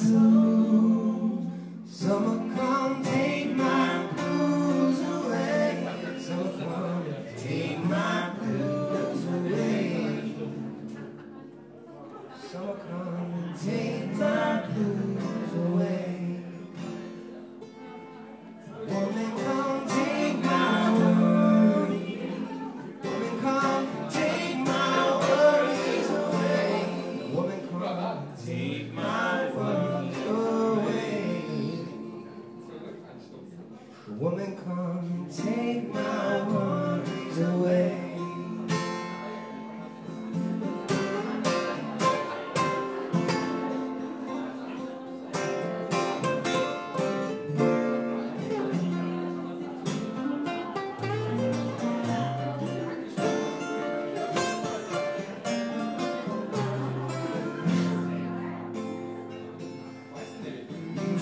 soul.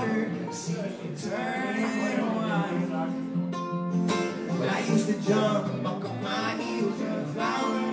water, wine. When I used to jump, on my heels, and flower.